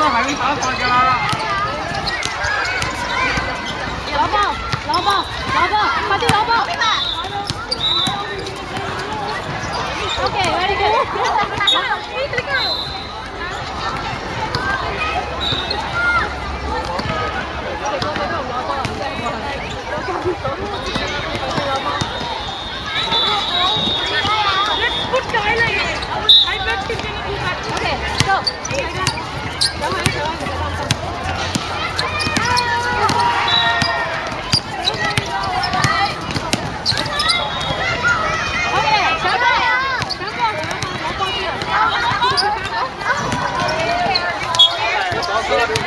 都还没打发家。来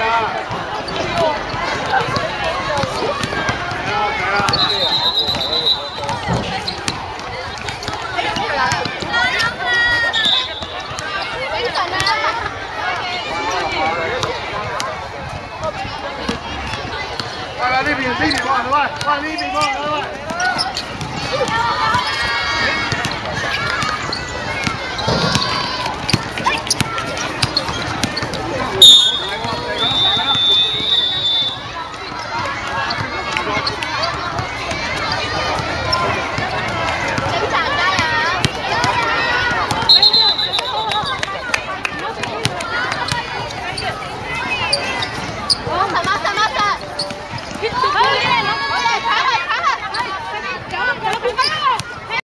来，这边这边过来，过来这边过来，过来。